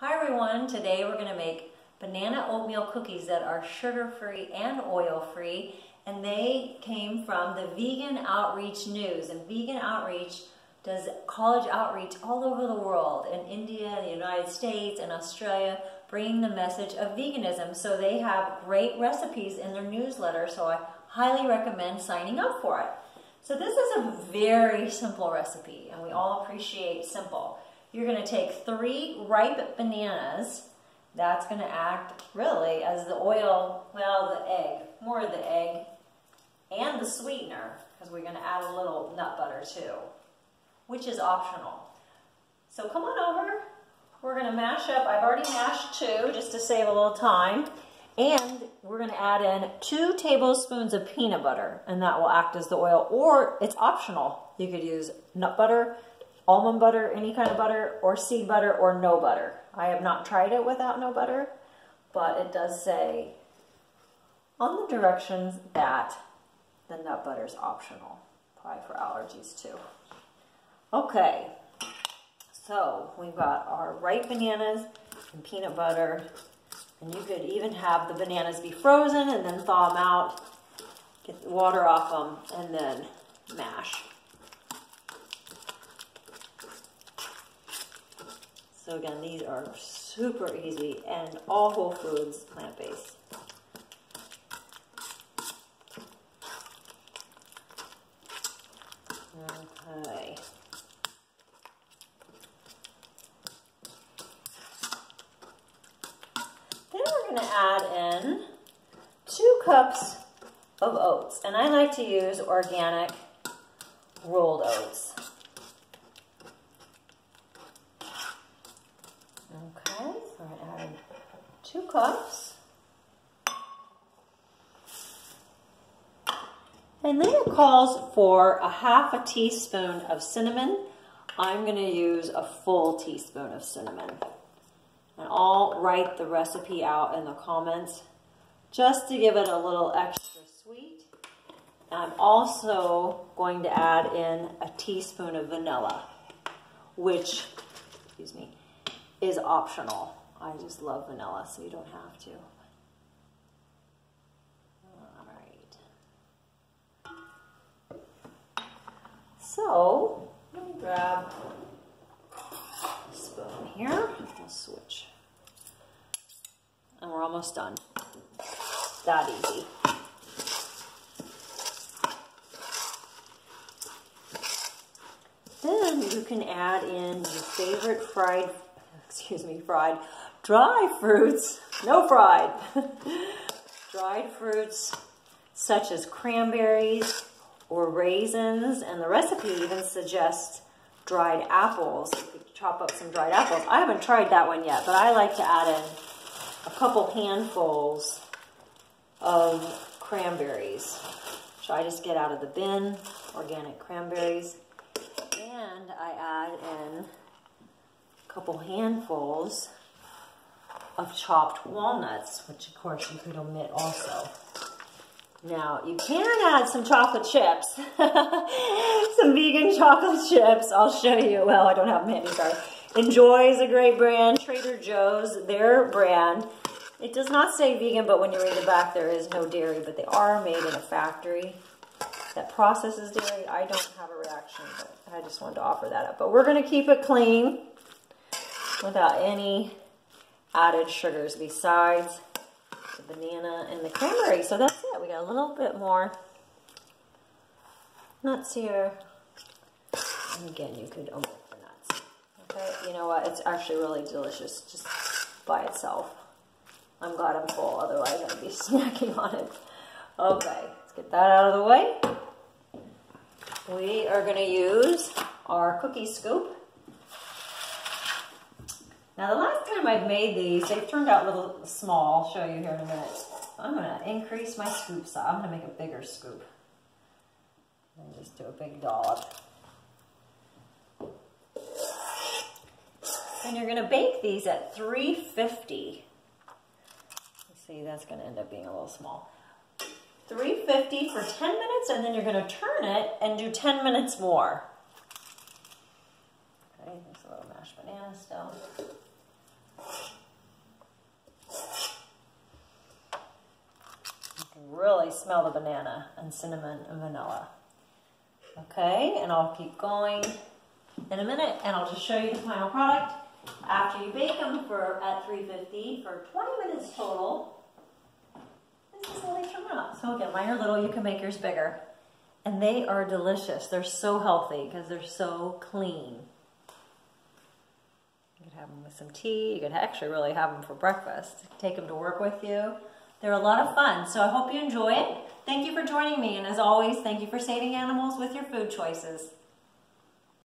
Hi everyone, today we're going to make banana oatmeal cookies that are sugar-free and oil-free and they came from the Vegan Outreach News and Vegan Outreach does college outreach all over the world in India, the United States, and Australia bringing the message of veganism. So they have great recipes in their newsletter so I highly recommend signing up for it. So this is a very simple recipe and we all appreciate simple. You're going to take three ripe bananas. That's going to act really as the oil, well, the egg, more of the egg, and the sweetener, because we're going to add a little nut butter too, which is optional. So come on over. We're going to mash up, I've already mashed two just to save a little time. And we're going to add in two tablespoons of peanut butter, and that will act as the oil, or it's optional. You could use nut butter, almond butter, any kind of butter, or seed butter, or no butter. I have not tried it without no butter, but it does say on the directions that the nut butter is optional, probably for allergies too. Okay, so we've got our ripe bananas and peanut butter, and you could even have the bananas be frozen and then thaw them out, get the water off them, and then mash. So again, these are super easy and all whole foods, plant-based. Okay. Then we're going to add in two cups of oats. And I like to use organic rolled oats. two cups. And then it calls for a half a teaspoon of cinnamon. I'm going to use a full teaspoon of cinnamon. And I'll write the recipe out in the comments just to give it a little extra sweet. I'm also going to add in a teaspoon of vanilla, which, excuse me, is optional. I just love vanilla, so you don't have to. All right. So, let me grab a spoon here. We'll switch. And we're almost done. That easy. Then you can add in your favorite fried, excuse me, fried Dry fruits, no fried. Dried fruits such as cranberries or raisins, and the recipe even suggests dried apples. You could chop up some dried apples. I haven't tried that one yet, but I like to add in a couple handfuls of cranberries. So I just get out of the bin, organic cranberries, and I add in a couple handfuls of chopped walnuts, which of course you could omit also. Now, you can add some chocolate chips, some vegan chocolate chips. I'll show you. Well, I don't have many, sorry. Enjoy is a great brand. Trader Joe's, their brand. It does not say vegan, but when you read the back, there is no dairy, but they are made in a factory that processes dairy. I don't have a reaction, but I just wanted to offer that up. But we're going to keep it clean without any added sugars besides the banana and the cranberry. So that's it. We got a little bit more nuts here. And again, you could omit the nuts. Okay, you know what? It's actually really delicious just by itself. I'm glad I'm full, otherwise I'd be snacking on it. Okay, let's get that out of the way. We are going to use our cookie scoop. Now the last time I've made these, they've turned out a little small. I'll show you here in a minute. I'm to increase my scoop size. I'm to make a bigger scoop. And just do a big dollop. And you're to bake these at 350. See, that's to end up being a little small. 350 for 10 minutes, and then you're to turn it and do 10 minutes more. Okay, there's a little mashed banana still. Really smell the banana and cinnamon and vanilla. Okay, and I'll keep going in a minute and I'll just show you the final product. After you bake them for at 350 for 20 minutes total, this is how they turn out. So again, mine are little, you can make yours bigger. And they are delicious. They're so healthy because they're so clean. You could have them with some tea. You could actually really have them for breakfast. Take them to work with you. They're a lot of fun. So I hope you enjoy it. Thank you for joining me. And as always, thank you for saving animals with your food choices.